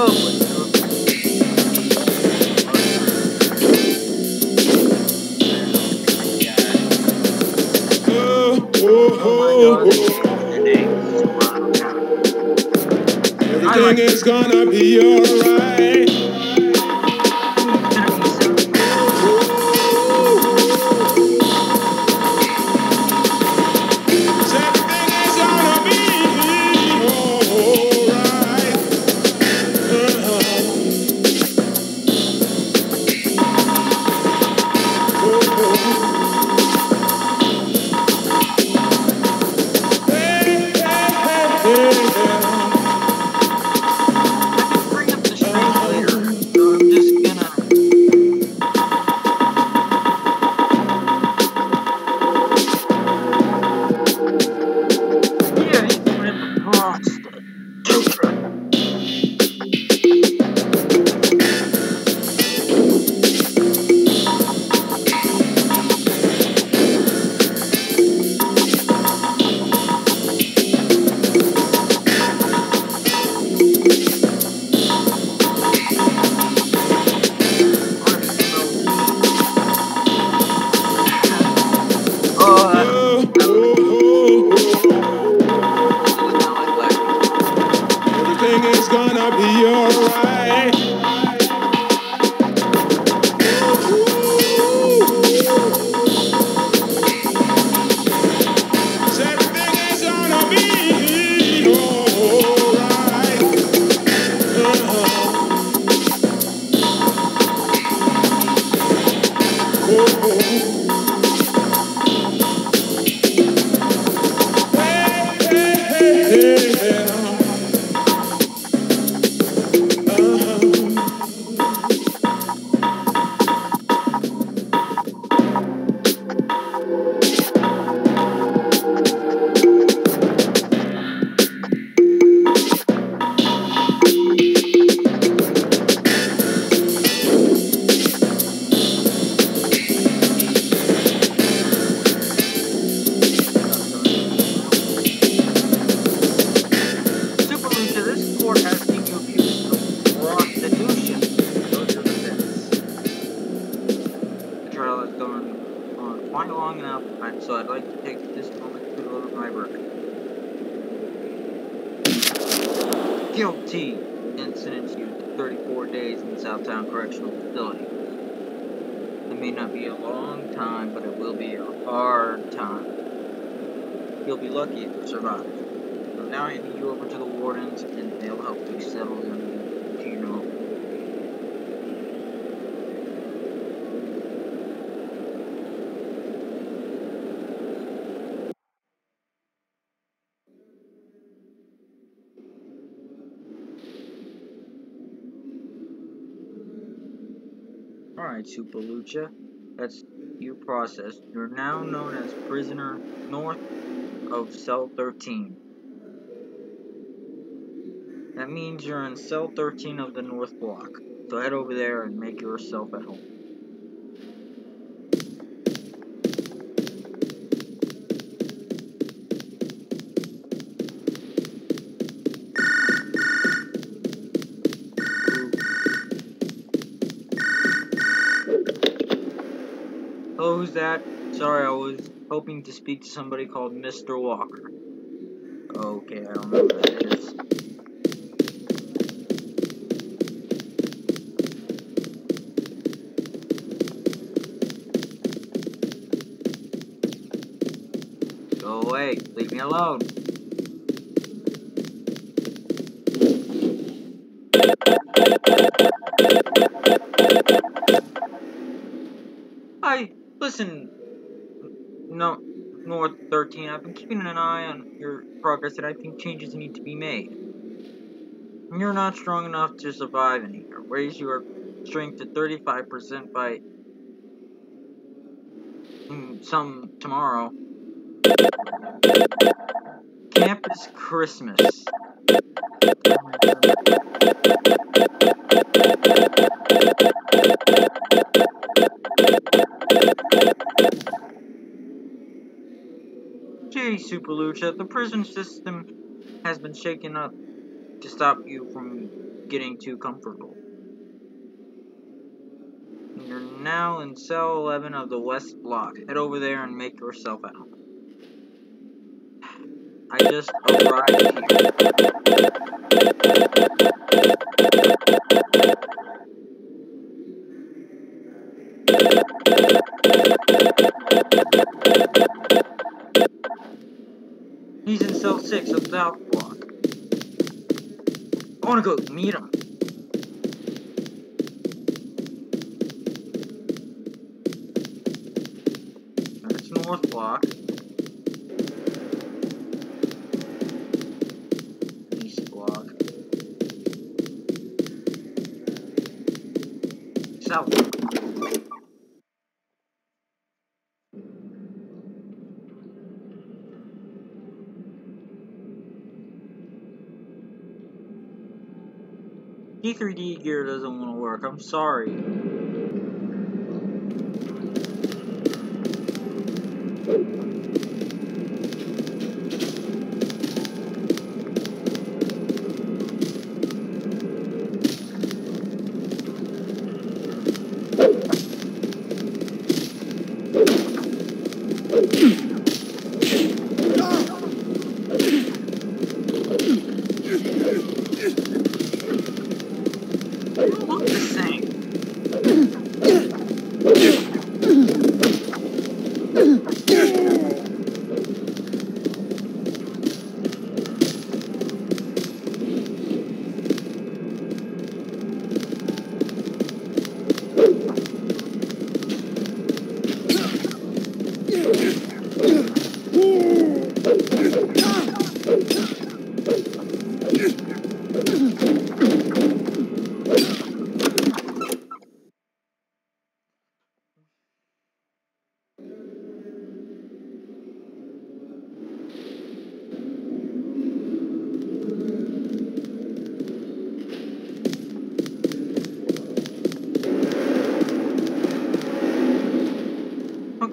Oh, Everything is gonna be alright. Trial has gone on quite long enough, and so I'd like to take this moment to deliver my verdict. Guilty sentence you to 34 days in Southtown Correctional Facility. It may not be a long time, but it will be a hard time. You'll be lucky if you survive. So now I hand you over to the wardens, and they'll help you settle them into your home. Alright, Super Lucha. That's you processed. You're now known as prisoner north of cell 13. That means you're in cell 13 of the North Block. So head over there and make yourself at home. Who's that? Sorry, I was hoping to speak to somebody called Mr. Walker. Okay, I don't know who that is. Go away. Leave me alone. I've been keeping an eye on your progress, and I think changes need to be made. You're not strong enough to survive in here. Raise your strength to 35% by mm, some tomorrow. Campus Christmas. Prison system has been shaken up to stop you from getting too comfortable. You're now in cell 11 of the West Block. Head over there and make yourself at home. I just arrived here. I wanna go meet him. That's North Block. East Block. South Block. D3D gear doesn't want to work. I'm sorry.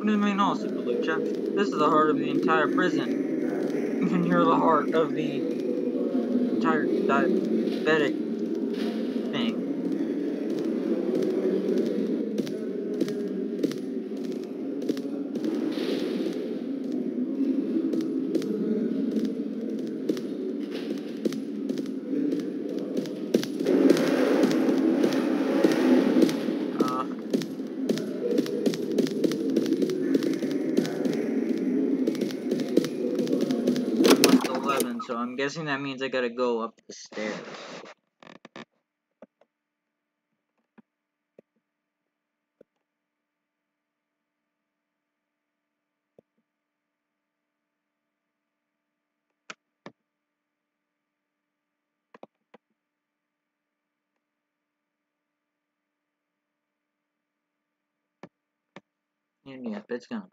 Welcome to the main Super Lucha. This is the heart of the entire prison. And you're the heart of the entire diabetic thing. Uh, I'm at 11, so I'm guessing that means I gotta go up the stairs. Yep, it's gonna